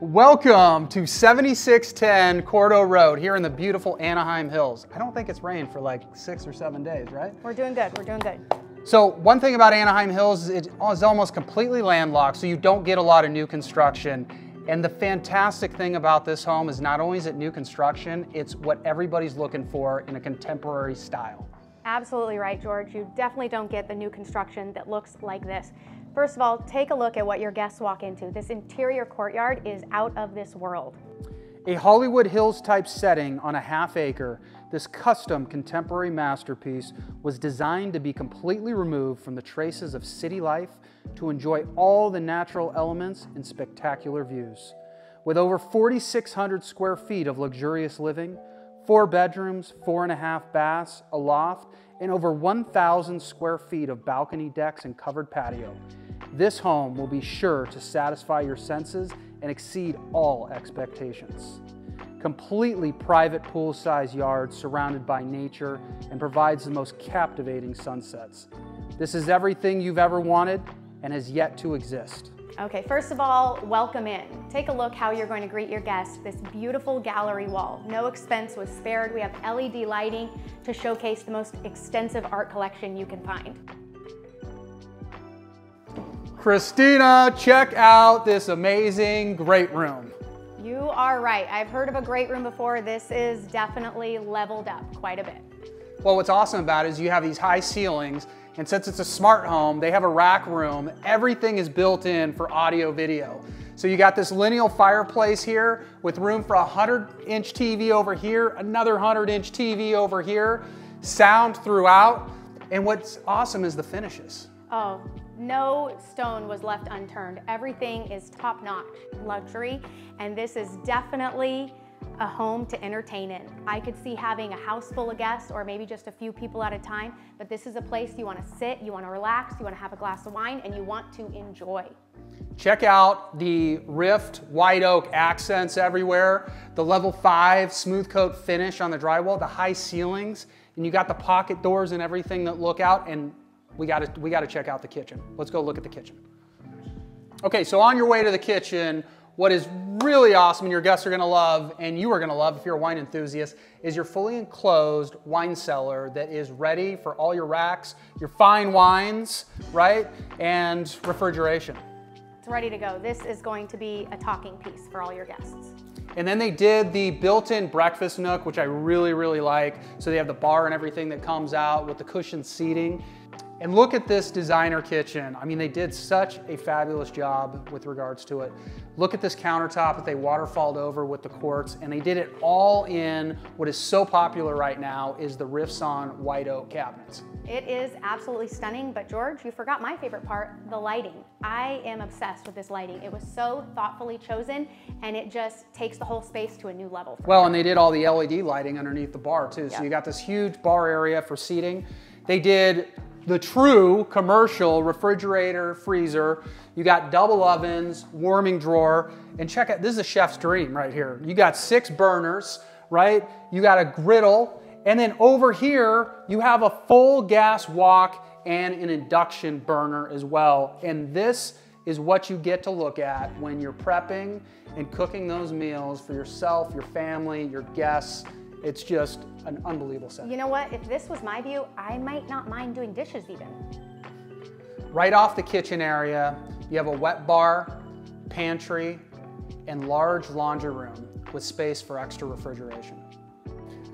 Welcome to 7610 Corto Road here in the beautiful Anaheim Hills. I don't think it's rained for like six or seven days, right? We're doing good, we're doing good. So one thing about Anaheim Hills is it is almost completely landlocked, so you don't get a lot of new construction. And the fantastic thing about this home is not only is it new construction, it's what everybody's looking for in a contemporary style. Absolutely right, George. You definitely don't get the new construction that looks like this. First of all, take a look at what your guests walk into. This interior courtyard is out of this world. A Hollywood Hills type setting on a half acre, this custom contemporary masterpiece was designed to be completely removed from the traces of city life to enjoy all the natural elements and spectacular views. With over 4,600 square feet of luxurious living, four bedrooms, four and a half baths, a loft, and over 1,000 square feet of balcony decks and covered patio. This home will be sure to satisfy your senses and exceed all expectations. Completely private pool-sized yard surrounded by nature and provides the most captivating sunsets. This is everything you've ever wanted and has yet to exist. Okay, first of all, welcome in. Take a look how you're going to greet your guests. This beautiful gallery wall. No expense was spared. We have LED lighting to showcase the most extensive art collection you can find. Christina, check out this amazing great room. You are right. I've heard of a great room before. This is definitely leveled up quite a bit. Well, what's awesome about it is you have these high ceilings, and since it's a smart home, they have a rack room. Everything is built in for audio video. So you got this lineal fireplace here with room for a 100 inch TV over here, another 100 inch TV over here, sound throughout. And what's awesome is the finishes. Oh, no stone was left unturned. Everything is top-notch luxury, and this is definitely a home to entertain in. I could see having a house full of guests or maybe just a few people at a time, but this is a place you want to sit, you want to relax, you want to have a glass of wine, and you want to enjoy. Check out the Rift white oak accents everywhere, the level five smooth coat finish on the drywall, the high ceilings, and you got the pocket doors and everything that look out, and we gotta, we gotta check out the kitchen. Let's go look at the kitchen. Okay, so on your way to the kitchen, what is really awesome and your guests are gonna love, and you are gonna love if you're a wine enthusiast, is your fully enclosed wine cellar that is ready for all your racks, your fine wines, right? And refrigeration. It's ready to go. This is going to be a talking piece for all your guests. And then they did the built-in breakfast nook, which I really, really like. So they have the bar and everything that comes out with the cushioned seating. And look at this designer kitchen. I mean, they did such a fabulous job with regards to it. Look at this countertop that they waterfalled over with the quartz, and they did it all in what is so popular right now is the rift-sawn white oak cabinets. It is absolutely stunning, but George, you forgot my favorite part, the lighting. I am obsessed with this lighting. It was so thoughtfully chosen, and it just takes the whole space to a new level. Well, me. and they did all the LED lighting underneath the bar too. So you got this huge bar area for seating. They did the true commercial refrigerator, freezer. You got double ovens, warming drawer, and check out, this is a chef's dream right here. You got six burners, right? You got a griddle, and then over here, you have a full gas wok and an induction burner as well. And this is what you get to look at when you're prepping and cooking those meals for yourself, your family, your guests, it's just an unbelievable set. You know what? If this was my view, I might not mind doing dishes even. Right off the kitchen area, you have a wet bar, pantry, and large laundry room with space for extra refrigeration.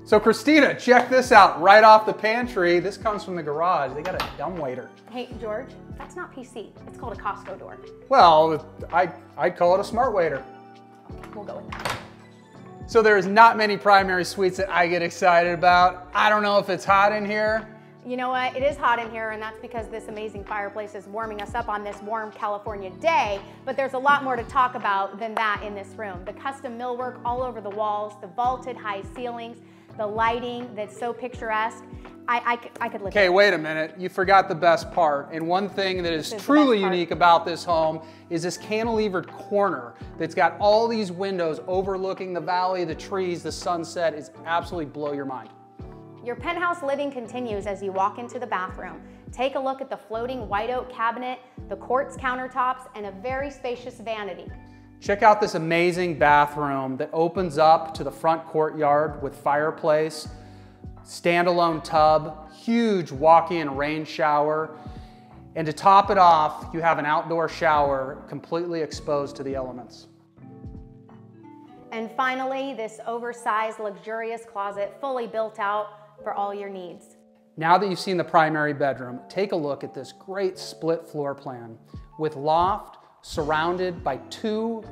So Christina, check this out. Right off the pantry, this comes from the garage. They got a dumb waiter. Hey, George, that's not PC. It's called a Costco door. Well, I, I'd call it a smart waiter. Okay, we'll go with that. So there's not many primary suites that I get excited about. I don't know if it's hot in here. You know what? It is hot in here, and that's because this amazing fireplace is warming us up on this warm California day. But there's a lot more to talk about than that in this room. The custom millwork all over the walls, the vaulted high ceilings, the lighting that's so picturesque. I, I, I could live Okay, wait a minute. You forgot the best part. And one thing that is, is truly unique about this home is this cantilevered corner that's got all these windows overlooking the valley, the trees, the sunset. It's absolutely blow your mind. Your penthouse living continues as you walk into the bathroom. Take a look at the floating white oak cabinet, the quartz countertops, and a very spacious vanity. Check out this amazing bathroom that opens up to the front courtyard with fireplace, standalone tub, huge walk-in rain shower, and to top it off, you have an outdoor shower completely exposed to the elements. And finally, this oversized, luxurious closet fully built out for all your needs. Now that you've seen the primary bedroom, take a look at this great split floor plan with loft surrounded by two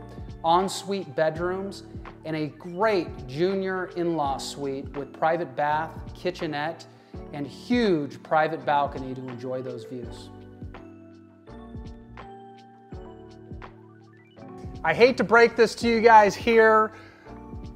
ensuite bedrooms and a great junior in-law suite with private bath, kitchenette, and huge private balcony to enjoy those views. I hate to break this to you guys here,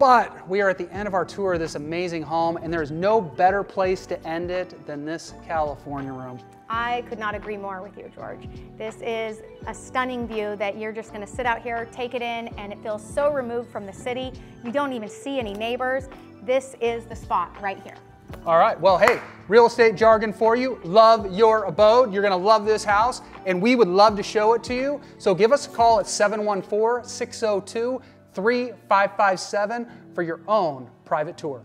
but we are at the end of our tour of this amazing home, and there's no better place to end it than this California room. I could not agree more with you, George. This is a stunning view that you're just gonna sit out here, take it in, and it feels so removed from the city. You don't even see any neighbors. This is the spot right here. All right, well, hey, real estate jargon for you. Love your abode. You're gonna love this house, and we would love to show it to you. So give us a call at 714 602 3557 for your own private tour.